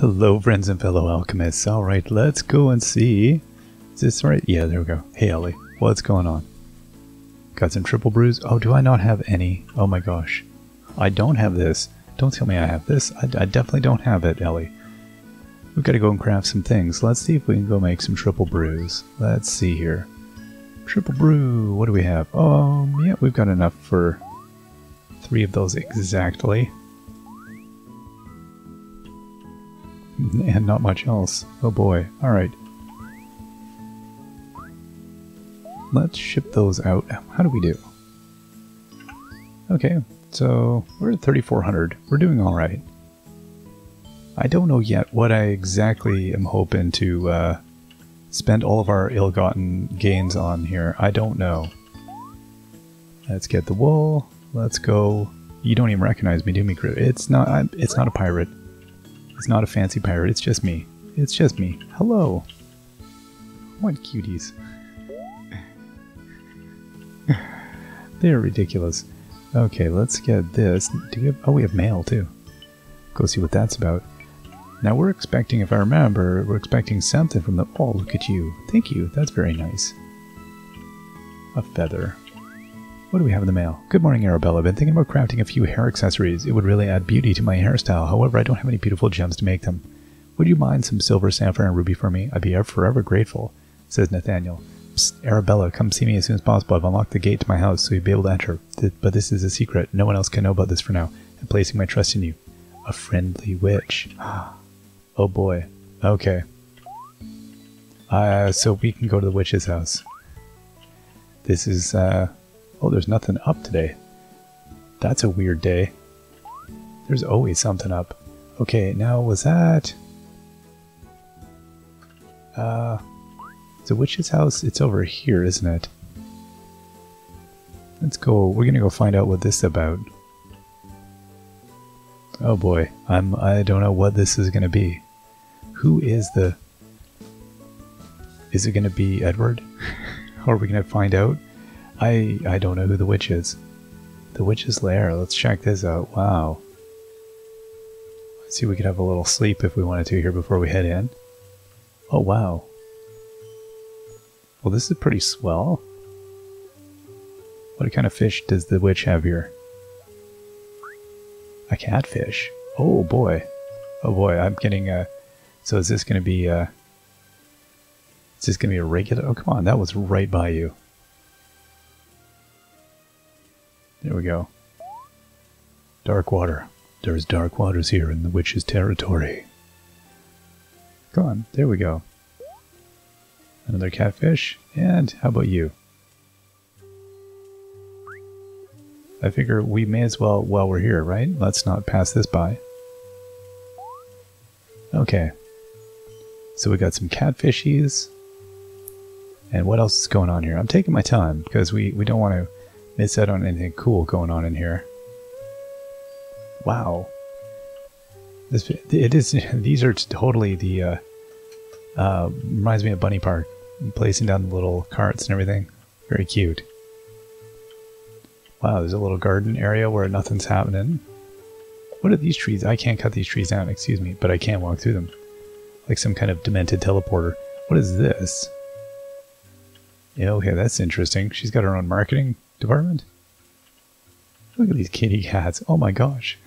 Hello, friends and fellow alchemists. All right, let's go and see. Is this right? Yeah, there we go. Hey, Ellie, what's going on? Got some triple brews? Oh, do I not have any? Oh my gosh. I don't have this. Don't tell me I have this. I, I definitely don't have it, Ellie. We've got to go and craft some things. Let's see if we can go make some triple brews. Let's see here. Triple brew. What do we have? Um, yeah, we've got enough for three of those exactly. And not much else. Oh boy. Alright. Let's ship those out. How do we do? Okay, so we're at 3,400. We're doing alright. I don't know yet what I exactly am hoping to uh, spend all of our ill-gotten gains on here. I don't know. Let's get the wool. Let's go. You don't even recognize me, do me? Crew? It's not. I'm, it's not a pirate. It's not a fancy pirate. It's just me. It's just me. Hello. What cuties. They're ridiculous. Okay, let's get this. Do we have? Oh, we have mail too. Go see what that's about. Now we're expecting, if I remember, we're expecting something from the... Oh, look at you. Thank you. That's very nice. A feather. What do we have in the mail? Good morning, Arabella. I've been thinking about crafting a few hair accessories. It would really add beauty to my hairstyle. However, I don't have any beautiful gems to make them. Would you mind some silver, sapphire, and ruby for me? I'd be forever grateful, says Nathaniel. Psst, Arabella, come see me as soon as possible. I've unlocked the gate to my house, so you'll be able to enter. But this is a secret. No one else can know about this for now. I'm placing my trust in you. A friendly witch. Oh boy. Okay. Uh, so we can go to the witch's house. This is, uh... Oh, there's nothing up today. That's a weird day. There's always something up. Okay, now was that... Uh... The witch's house, it's over here, isn't it? Let's go, we're gonna go find out what this is about. Oh boy, I'm, I don't know what this is gonna be. Who is the... Is it to be Edward? Are we to find out? I I don't know who the witch is. The witch's lair. Let's check this out. Wow. Let's see, we could have a little sleep if we wanted to here before we head in. Oh, wow. Well, this is pretty swell. What kind of fish does the witch have here? A catfish. Oh, boy. Oh, boy, I'm getting a... So is this going to be uh Is this going to be a regular? Oh, come on. That was right by you. There we go. Dark water. There's dark waters here in the witch's territory. Come on. There we go. Another catfish. And how about you? I figure we may as well while we're here, right? Let's not pass this by. Okay. So we got some catfishies. And what else is going on here? I'm taking my time because we, we don't want to miss out on anything cool going on in here. Wow. This it is these are totally the uh, uh, reminds me of Bunny Park. Placing down the little carts and everything. Very cute. Wow, there's a little garden area where nothing's happening. What are these trees? I can't cut these trees down, excuse me, but I can't walk through them like some kind of demented teleporter. What is this? Yeah, okay, that's interesting. She's got her own marketing department. Look at these kitty cats. Oh my gosh.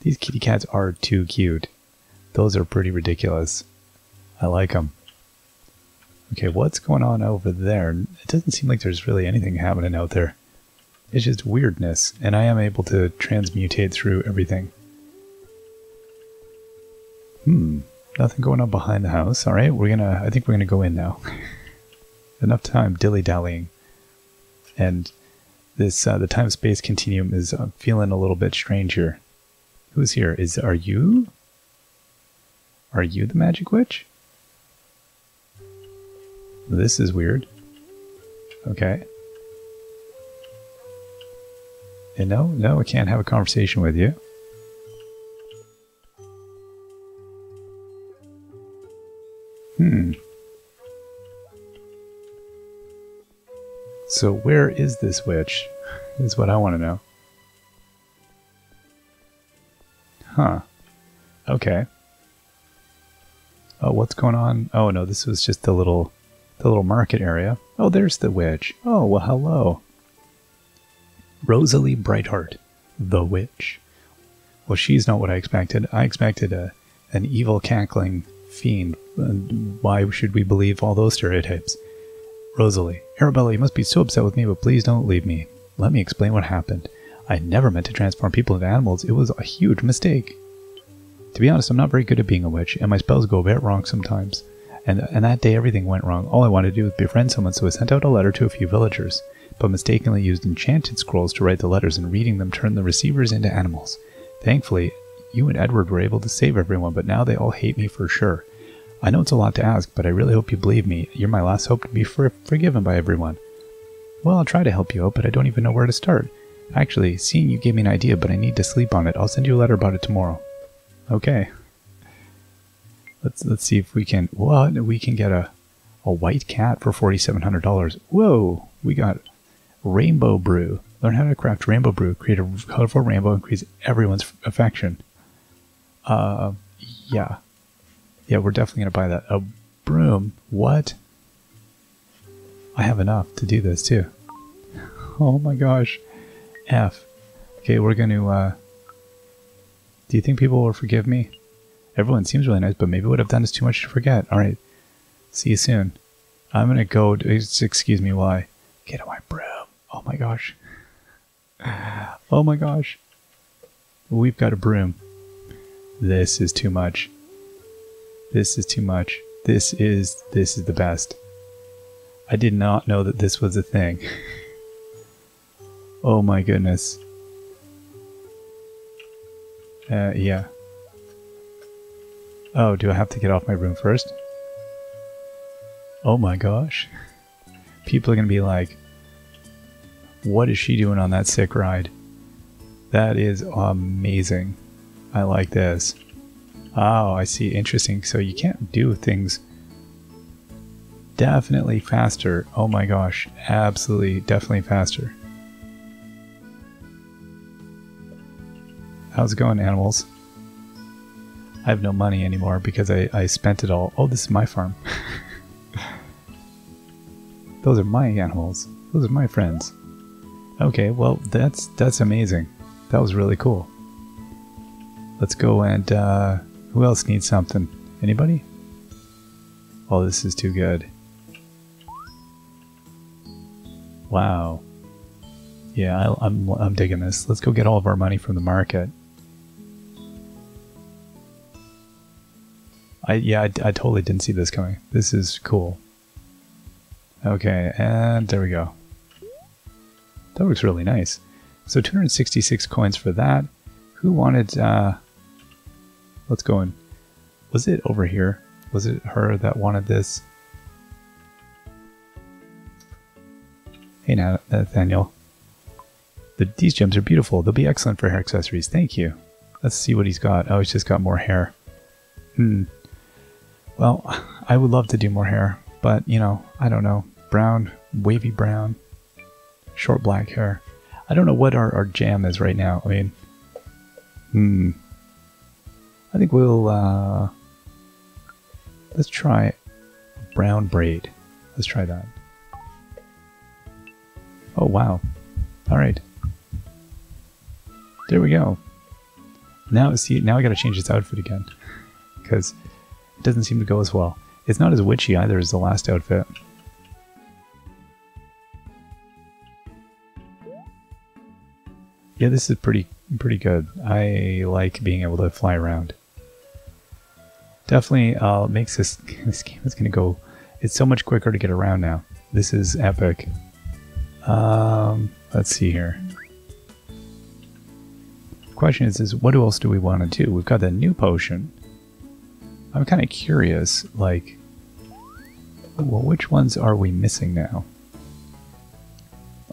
These kitty cats are too cute. Those are pretty ridiculous. I like them. Okay, what's going on over there? It doesn't seem like there's really anything happening out there. It's just weirdness, and I am able to transmutate through everything. Hmm. Nothing going on behind the house. All right, we're gonna. I think we're gonna go in now. Enough time dilly dallying, and this uh, the time space continuum is uh, feeling a little bit strange here. Who's here? Is are you? Are you the magic witch? This is weird. Okay. And no, no, I can't have a conversation with you. So where is this witch? Is what I want to know. Huh. Okay. Oh, what's going on? Oh no, this was just the little, the little market area. Oh, there's the witch. Oh, well, hello. Rosalie Brightheart, the witch. Well, she's not what I expected. I expected a, an evil cackling fiend. Why should we believe all those stereotypes? Rosalie, Arabella, you must be so upset with me, but please don't leave me. Let me explain what happened. I never meant to transform people into animals. It was a huge mistake. To be honest, I'm not very good at being a witch, and my spells go a bit wrong sometimes. And, and that day everything went wrong. All I wanted to do was befriend someone, so I sent out a letter to a few villagers, but mistakenly used enchanted scrolls to write the letters, and reading them turned the receivers into animals. Thankfully, you and Edward were able to save everyone, but now they all hate me for sure. I know it's a lot to ask, but I really hope you believe me. You're my last hope to be for- forgiven by everyone. Well, I'll try to help you out, but I don't even know where to start. Actually, seeing you gave me an idea, but I need to sleep on it. I'll send you a letter about it tomorrow. Okay. Let's let's see if we can what we can get a a white cat for forty seven hundred dollars. Whoa, we got rainbow brew. Learn how to craft rainbow brew. Create a colorful rainbow. Increase everyone's affection. Uh, yeah, yeah, we're definitely gonna buy that. A broom. What? I have enough to do this too. Oh my gosh. F. Okay, we're gonna. Uh, do you think people will forgive me? Everyone seems really nice, but maybe what I've done is too much to forget. All right. See you soon. I'm gonna go. To, excuse me I get on my broom. Oh my gosh. Oh my gosh. We've got a broom. This is too much. This is too much. This is this is the best. I did not know that this was a thing. oh my goodness. Uh, yeah. Oh, do I have to get off my room first? Oh my gosh. People are going to be like, what is she doing on that sick ride? That is amazing. I like this. Oh, I see. Interesting. So you can't do things definitely faster. Oh my gosh. Absolutely, definitely faster. How's it going, animals? I have no money anymore because I, I spent it all. Oh, this is my farm. Those are my animals. Those are my friends. Okay, well, that's that's amazing. That was really cool. Let's go and, uh, who else needs something? Anybody? Oh, this is too good. Wow. Yeah, I, I'm, I'm digging this. Let's go get all of our money from the market. I yeah, I, I totally didn't see this coming. This is cool. Okay, and there we go. That looks really nice. So 266 coins for that. Who wanted, uh, let's go in. Was it over here? Was it her that wanted this? Hey Nathaniel. The, these gems are beautiful. They'll be excellent for hair accessories. Thank you. Let's see what he's got. Oh, he's just got more hair. Hmm. Well, I would love to do more hair, but you know, I don't know. Brown, wavy brown, short black hair. I don't know what our, our jam is right now. I mean, hmm. I think we'll, uh, let's try brown braid. Let's try that. Oh, wow. All right. There we go. Now, see, now I gotta change its outfit again. Because it doesn't seem to go as well. It's not as witchy either as the last outfit. Yeah, this is pretty pretty good. I like being able to fly around. Definitely uh, makes this this game is to go. It's so much quicker to get around now. This is epic. Um, let's see here. Question is, is what else do we want to do? We've got the new potion. I'm kind of curious, like, well, which ones are we missing now?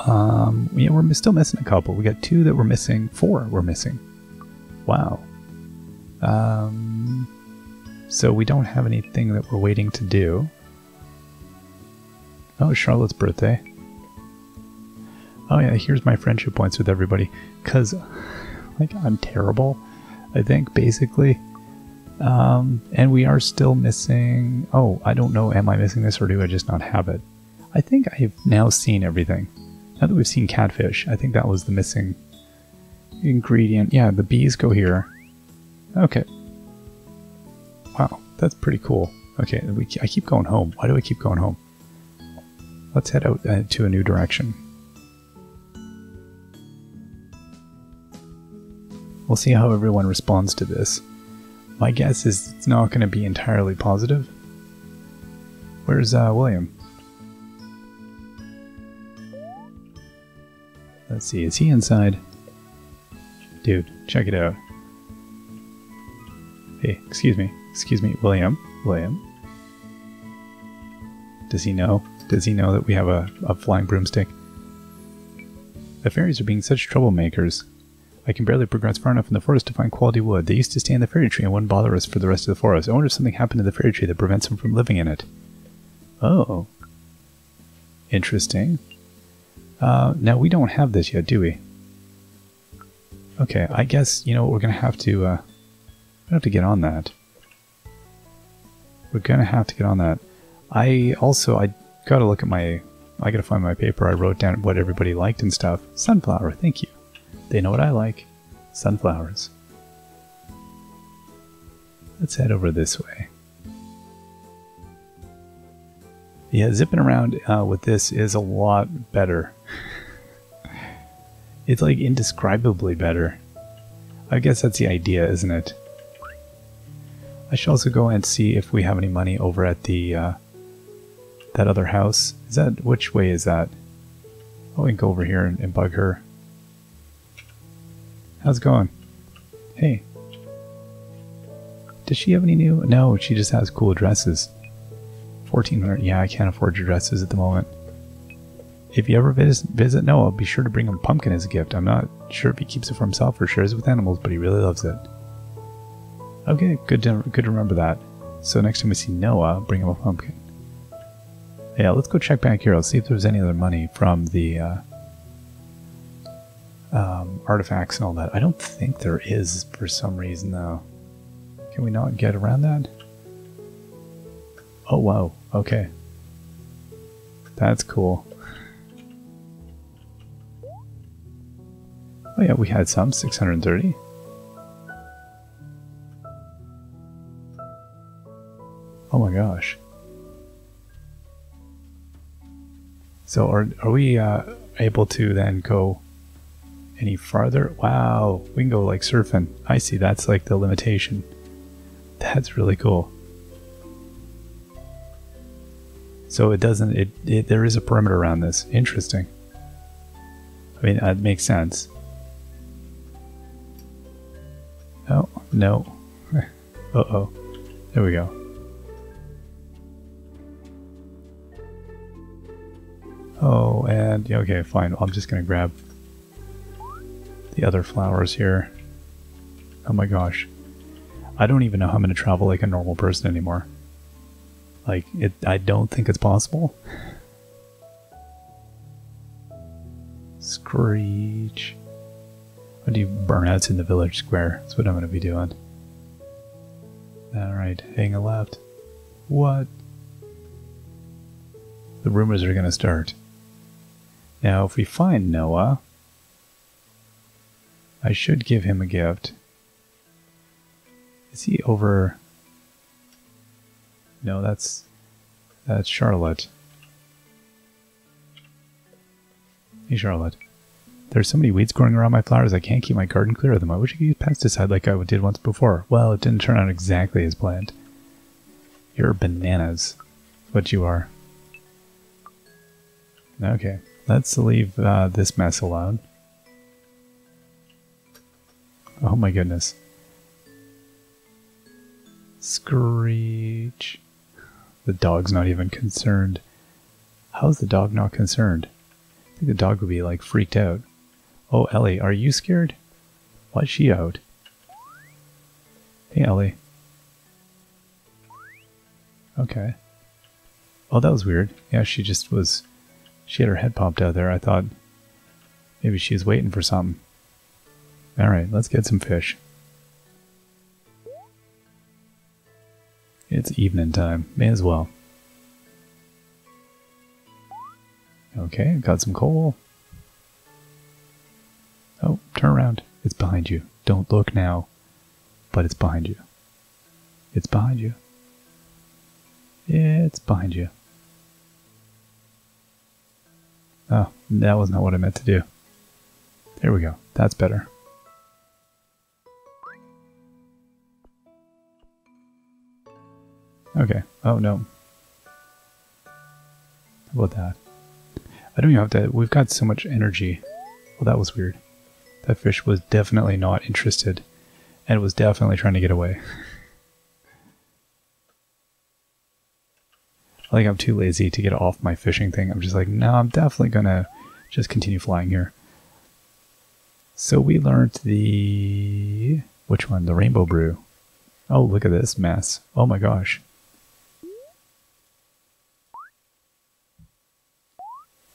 Um, yeah, we're still missing a couple. We got two that we're missing. Four we're missing. Wow. Um, so we don't have anything that we're waiting to do. Oh, Charlotte's birthday. Oh yeah, here's my friendship points with everybody. Cause, like, I'm terrible. I think basically, Um, and we are still missing... Oh, I don't know, am I missing this or do I just not have it? I think I've now seen everything. Now that we've seen catfish, I think that was the missing ingredient. Yeah, the bees go here. Okay. Wow, that's pretty cool. Okay, we, I keep going home. Why do I keep going home? Let's head out uh, to a new direction. We'll see how everyone responds to this. My guess is it's not going to be entirely positive. Where's uh, William? Let's see, is he inside? Dude, check it out. Hey, excuse me. Excuse me, William. William. Does he know? Does he know that we have a, a flying broomstick? The fairies are being such troublemakers. I can barely progress far enough in the forest to find quality wood. They used to stay in the fairy tree and wouldn't bother us for the rest of the forest. I wonder if something happened to the fairy tree that prevents them from living in it. Oh. Interesting. Uh, now, we don't have this yet, do we? Okay, I guess, you know, we're going to have to, uh, we have to get on that. We're to have to get on that. I also, I got to look at my, I got to find my paper. I wrote down what everybody liked and stuff. Sunflower, thank you. They know what I like. Sunflowers. Let's head over this way. Yeah, zipping around uh, with this is a lot better. it's like indescribably better. I guess that's the idea, isn't it? I should also go and see if we have any money over at the uh, that other house. Is that which way is that? Oh, we can go over here and, and bug her. How's it going? Hey. Does she have any new? No, she just has cool dresses. 1400 Yeah, I can't afford your dresses at the moment. If you ever visit, visit Noah, be sure to bring him pumpkin as a gift. I'm not sure if he keeps it for himself or shares it with animals, but he really loves it. Okay, good to, good to remember that. So next time we see Noah, bring him a pumpkin. Yeah, let's go check back here. I'll see if there's any other money from the uh, um, artifacts and all that. I don't think there is for some reason, though. Can we not get around that? Oh, wow. Okay. That's cool. Oh yeah, we had some, 630. Oh my gosh. So are, are we uh, able to then go any farther? Wow, we can go like surfing. I see, that's like the limitation. That's really cool. So it doesn't, it, it there is a perimeter around this. Interesting. I mean, that makes sense. Oh, no. Uh-oh. There we go. Oh, and yeah, okay, fine. I'm just gonna grab the other flowers here. Oh my gosh. I don't even know how I'm gonna travel like a normal person anymore. Like, it. I don't think it's possible. Screech. I do burnouts in the village square. That's what I'm gonna be doing. Alright, hang a left. What? The rumors are gonna start. Now, if we find Noah, I should give him a gift. Is he over... No, that's... That's Charlotte. Hey, Charlotte. There's so many weeds growing around my flowers, I can't keep my garden clear of them. I wish I could use pesticide like I did once before. Well, it didn't turn out exactly as planned. You're bananas. What you are. Okay. Let's leave uh, this mess alone. Oh my goodness. Screech. The dog's not even concerned. How's the dog not concerned? I think the dog would be like freaked out. Oh, Ellie, are you scared? Why's she out? Hey, Ellie. Okay. Oh, that was weird. Yeah, she just was she had her head popped out there. I thought maybe she was waiting for something. Alright, let's get some fish. It's evening time. May as well. Okay, got some coal. Oh, turn around. It's behind you. Don't look now. But it's behind you. It's behind you. It's behind you. Oh, that was not what I meant to do. There we go. That's better. Okay. Oh, no. How about that? I don't even have to... We've got so much energy. Well, that was weird. That fish was definitely not interested. And was definitely trying to get away. I think I'm too lazy to get off my fishing thing. I'm just like, no, I'm definitely gonna just continue flying here. So we learned the... Which one? The Rainbow Brew. Oh, look at this mess. Oh my gosh.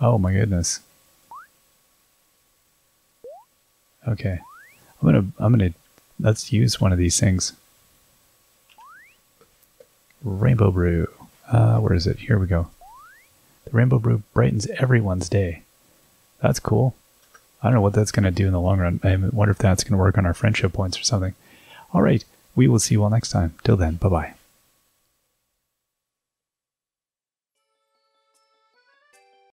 Oh my goodness. Okay. I'm gonna, I'm gonna, let's use one of these things. Rainbow Brew. Uh, where is it? Here we go. The Rainbow Brew brightens everyone's day. That's cool. I don't know what that's going to do in the long run. I wonder if that's going to work on our friendship points or something. All right. We will see you all next time. Till then, bye bye.